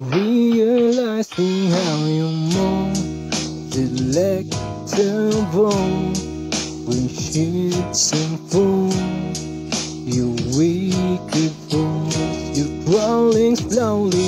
Realizing how you're more delectable When shits and fool You wicked fools You're crawling slowly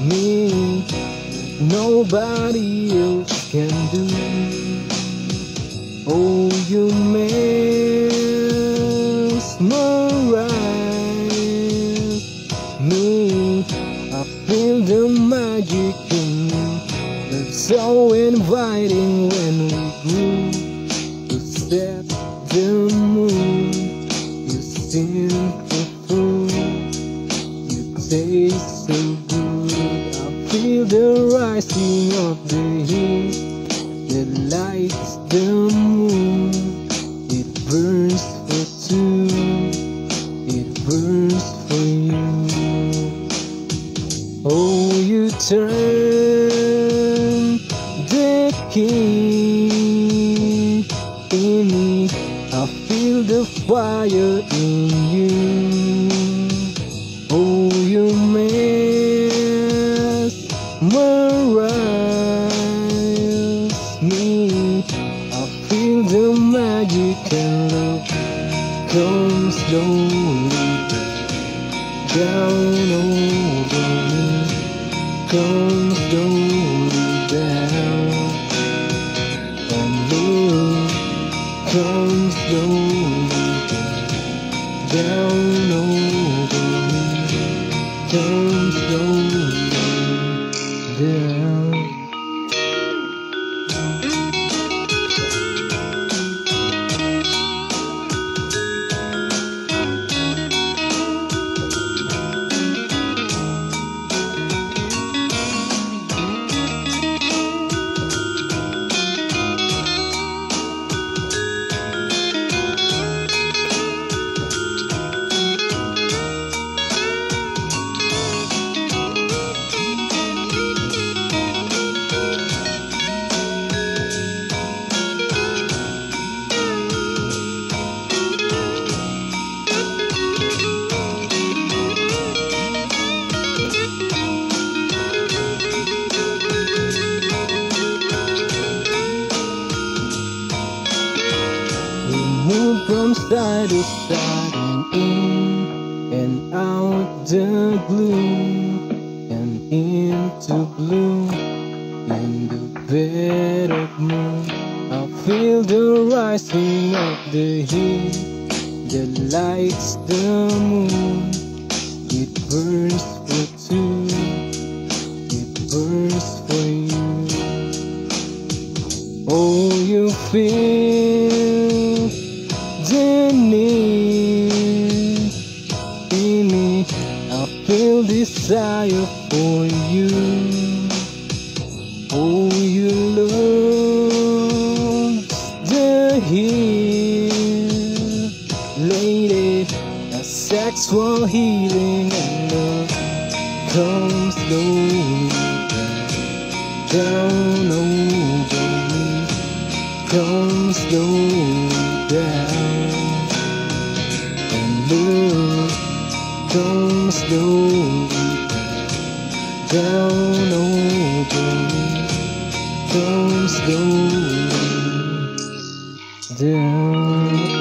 me nobody else can do. Oh, you mesmerize me. I feel the magic in you. That's so inviting when feel the rising of the heat that lights the moon. It burns for two, it burns for you. Oh, you turn the key in me. I feel the fire in magic and love come slowly down over me, come slowly down, and love comes slowly down, down over me, come move from side to side and in and out the gloom and into blue in the bed of moon. I feel the rising of the heat that lights the moon. It burns for two, it burns for you. Oh, you feel desire for you. Oh, you love the heat, lady. A sexual healing and love comes slowly down over me, comes slowly down, and love comes slowly down over me, comes slowly down.